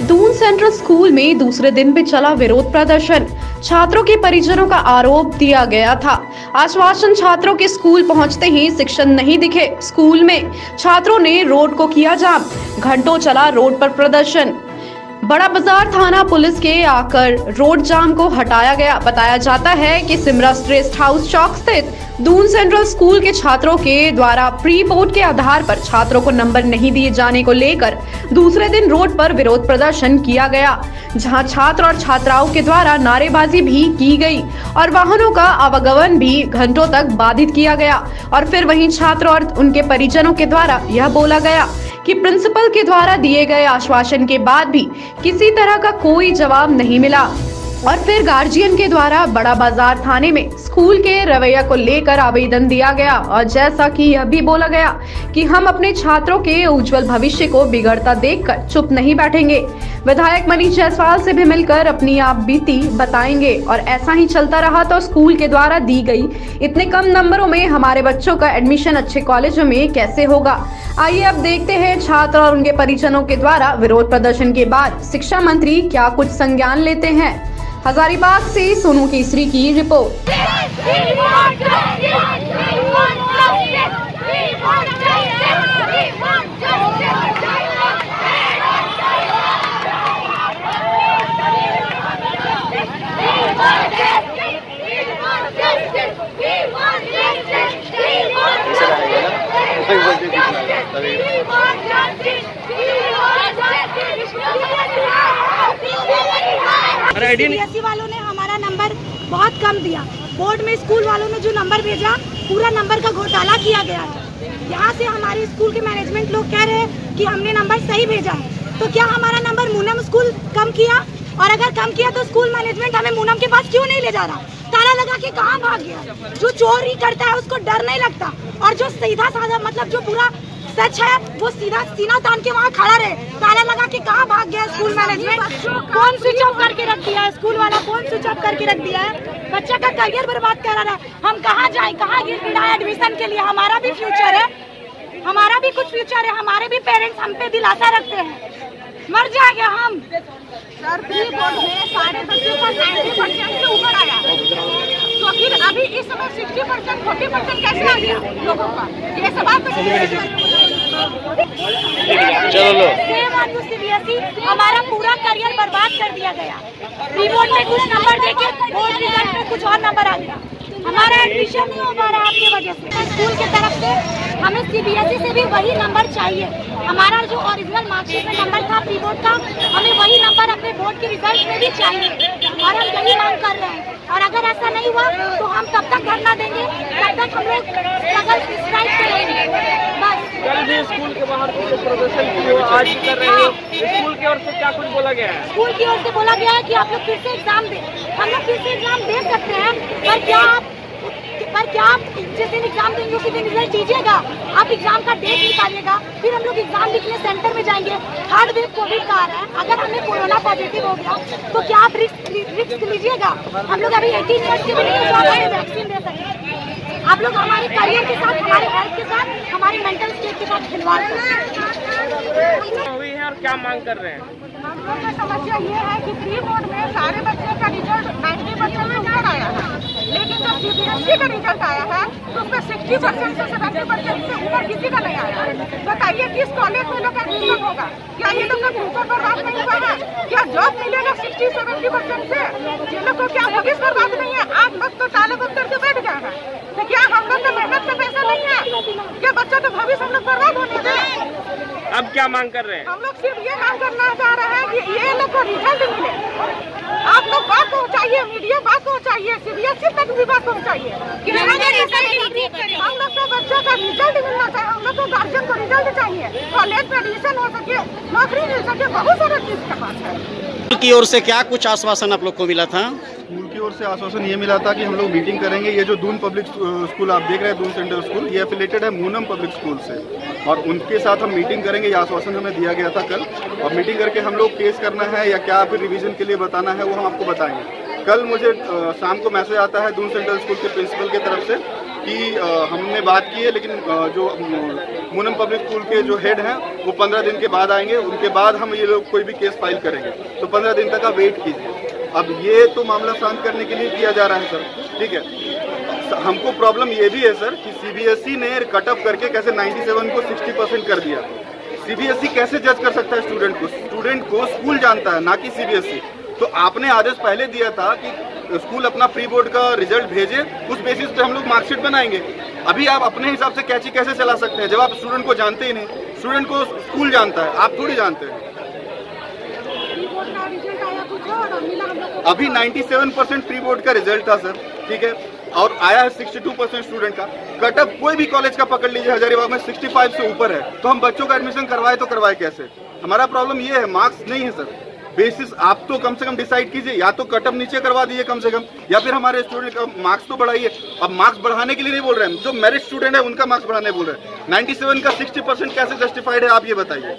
Doon central school में दूसरे दिन भी चला विरोध प्रदर्शन। छात्रों के परिजनों का आरोप दिया गया था। आश्वासन, छात्रों के स्कूल पहुँचते ही शिक्षण नहीं दिखे। स्कूल में छात्रों ने रोड को किया जाम। घंटों चला रोड पर प्रदर्शन। बड़ा बाज़ार थाना पुलिस के आकर रोड जाम को हटाया गया। बताया जाता है कि सिमरा रेस्ट हाउस चौक स्थित दून सेंट्रल स्कूल के छात्रों के द्वारा प्री बोर्ड के आधार पर छात्रों को नंबर नहीं दिए जाने को लेकर दूसरे दिन रोड पर विरोध प्रदर्शन किया गया, जहाँ छात्र और छात्राओं के द्वारा नारेबाजी भी की गई और वाहनों का आवागमन भी घंटों तक बाधित किया गया। और फिर वहीं छात्र और उनके परिजनों के द्वारा यह बोला गया कि प्रिंसिपल के द्वारा दिए गए आश्वासन के बाद भी किसी तरह का कोई जवाब नहीं मिला। और फिर गार्जियन के द्वारा बड़ा बाज़ार थाने में स्कूल के रवैया को लेकर आवेदन दिया गया। और जैसा कि यह भी बोला गया कि हम अपने छात्रों के उज्जवल भविष्य को बिगड़ता देखकर चुप नहीं बैठेंगे। विधायक मनीष जायसवाल से भी मिलकर अपनी आप बीती बताएँगे। और ऐसा ही चलता रहा तो स्कूल के द्वारा दी गई इतने कम नंबरों में हमारे बच्चों का एडमिशन अच्छे कॉलेजों में कैसे होगा? आइए अब देखते हैं छात्र और उनके परिजनों के द्वारा विरोध प्रदर्शन के बाद शिक्षा मंत्री क्या कुछ संज्ञान लेते हैं? हजारीबाग से सोनू केसरी की रिपोर्ट। अरे आईडी नहीं सीबीएसई वालों ने हमारा नंबर बहुत कम दिया। बोर्ड में स्कूल वालों ने जो नंबर भेजा पूरा नंबर का घोटाला किया गया है। यहाँ से हमारे स्कूल के मैनेजमेंट लोग कह रहे हैं कि हमने नंबर सही भेजा है। तो क्या हमारा नंबर मूनम स्कूल कम किया? और अगर कम किया तो स्कूल मैनेजमेंट हमें मूनम के पास क्यों नहीं ले जा रहा? ताला लगा के कहाँ भाग गया? जो चोरी करता है उसको डर नहीं लगता। और जो सीधा साधा मतलब जो पूरा सच है वो सीधा सीना तान के वहाँ खड़ा रहे। ताला लगा के कहाँ भाग गया स्कूल मैनेजमेंट? कौन स्विच ऑफ़ करके रख दिया है? स्कूल वाला कौन स्विच ऑफ़ करके रख दिया है? बच्चा का करियर बर्बाद करा रहा है। हम कहाँ जाए? कहाँ गिर गिराए एडमिशन के लिए? हमारा भी फ्यूचर है। हमारा भी कुछ फ्यूचर है। हमारे भी पेरेंट्स हम पे दिलासा रखते हैं। मर जाएँगे हम। सर प्री बोर्ड में सारे बच्चों का नाइन्टी परसेंट से ऊपर आया। तो फिर अभी इस समय सिक्सटी परसेंट फोर्टी परसेंट कैसे आ गया लोगों का? ये सवाल तो चलो लो। सीबीएसई हमारा पूरा करियर बर्बाद कर दिया गया। प्री बोर्ड में कुछ नंबर देके बोर्ड रिज़ल्ट में कुछ और नंबर आ गया। हमारा एडमिशन नहीं हो पा रहा आपकी वजह से। स्कूल की तरफ़ से हमें सीबीएसई से भी वही नंबर चाहिए। हमारा जो ओरिजिनल मार्कशीट में नंबर था प्री बोर्ड का, हमें वही नंबर अपने बोर्ड के रिज़ल्ट में भी चाहिए। और हम यही मांग कर रहे हैं। और अगर ऐसा नहीं हुआ तो हम तब तक धरना देंगे तब तक हम लोग स्ट्राइक करेंगे बस कल भी स्कूल के बाहर कुछ प्रदर्शन की हो आज कर रहे हो। स्कूल की ओर से क्या कुछ बोला गया है? स्कूल की ओर से बोला गया है कि आप लोग फिर से एग्ज़ाम दें हम लोग फिर से एग्ज़ाम दे सकते हैं पर क्या आप पर क्या आप जिस दिन एग्ज़ाम देंगे उसी दिन रिज़ल्ट दीजिएगा। आप एग्ज़ाम का डेट निकालिएगा फिर हम लोग एग्ज़ाम लिखने सेंटर में जाएँगे। थर्ड वेव कोविड का आ रहा है। अगर हमें कोरोना पॉजिटिव हो गया तो क्या आप रिस्क रिस्क लीजिएगा? हम लोग अभी एटीन ईयर्स के भी नहीं हुआ वैक्सीन दे सकें आप लोग हमारे करियर के साथ हमारे हेल्थ के साथ हमारे मेंटल स्टेट के साथ खिलवाड़ करते हैं। हुई है और क्या मांग कर रहे हैं? समस्या ये है कि प्री बोर्ड में सारे बच्चों का रिज़ल्ट 90 परसेंट में ऊपर आया है। लेकिन जब सीबीएसई का रिज़ल्ट आया है तो उसमें 60 परसेंट से 70 परसेंट से ऊपर किसी का नहीं आया। है बताइए, किस कॉलेज में लोग का एडमिशन होगा? क्या ये लोग का फ्यूचर बर्बाद नहीं हुआ है? क्या जॉब मिलेगा सिक्सटी सेवेंटी परसेंट से? ये लोग को क्या भविष्य बर्बाद नहीं है आप लोग तो ताले बंद करके बैठ गए हैं तो क्या हम लोग का मेहनत का पैसा नहीं है क्या बच्चा का भविष्य हम लोग बर्बाद होने दें अब क्या मांग कर रहे हैं? हम लोग सिर्फ़ ये मांग करना चाह रहे हैं कि ये लोग को रिज़ल्ट मिले। आप लोग बात पहुँचाइए मीडिया बात पहुँचाइए सीबीएसई तक भी बात पहुँचाइए। कि हम लोग का बच्चों का रिज़ल्ट मिलना चाहिए हम लोग को गार्जियन को रिज़ल्ट चाहिए कॉलेज में एडमिशन हो सके नौकरी मिल सके बहुत सारा चीज़ का बात है। स्कूल की ओर से क्या कुछ आश्वासन आप लोग को मिला था? स्कूल की ओर से आश्वासन ये मिला था कि हम लोग मीटिंग करेंगे। ये जो दून पब्लिक स्कूल आप देख रहे हैं दून सेंट्रल स्कूल ये एफिलेटेड है मूनम पब्लिक स्कूल से। और उनके साथ हम मीटिंग करेंगे। ये आश्वासन हमें दिया गया था कल। और मीटिंग करके हम लोग केस करना है या क्या फिर रिवीजन के लिए बताना है वो हम आपको बताएँगे। कल मुझे शाम को मैसेज आता है दून सेंट्रल स्कूल के प्रिंसिपल की तरफ़ से कि हमने बात की है, लेकिन जो मूनम पब्लिक स्कूल के जो हेड हैं, वो पंद्रह दिन के बाद आएँगे, उनके बाद हम ये लोग कोई भी केस फ़ाइल करेंगे। तो पंद्रह दिन तक आप वेट कीजिए। अब ये तो मामला शांत करने के लिए किया जा रहा है, सर। ठीक है? हमको प्रॉब्लम ये भी है, सर, कि सीबीएसई ने कट ऑफ़ करके कैसे 97 को 60 परसेंट कर दिया। सीबीएसई कैसे जज कर सकता है स्टूडेंट को? स्टूडेंट को स्कूल जानता है, ना कि सीबीएसई तो आपने आदेश पहले दिया था कि स्कूल अपना प्री बोर्ड का रिज़ल्ट भेजे, उस बेसिस पे हम लोग मार्कशीट बनाएँगे। अभी आप अपने हिसाब से कैची कैसे चला सकते हैं? जब आप स्टूडेंट को जानते ही नहीं स्टूडेंट को स्कूल जानता है, आप थोड़ी जानते हैं। अभी 97 परसेंट प्री बोर्ड का रिज़ल्ट था सर ठीक है? और आया है 62 परसेंट स्टूडेंट का। कट ऑफ़ कोई भी कॉलेज का पकड़ लीजिए, हजारीबाग में 65 से ऊपर है। तो हम बच्चों का एडमिशन करवाए तो करवाए कैसे? हमारा प्रॉब्लम ये है मार्क्स नहीं है सर बेसिस आप तो कम से कम डिसाइड कीजिए, या तो कटअप नीचे करवा दीजिए कम से कम, या फिर हमारे स्टूडेंट का मार्क्स तो बढ़ाइए। अब मार्क्स बढ़ाने के लिए नहीं बोल रहे हैं, जो मेरिट स्टूडेंट है, उनका मार्क्स बढ़ाने बोल रहे हैं। 97 का 60 परसेंट कैसे जस्टिफाइड है, आप ये बताइए।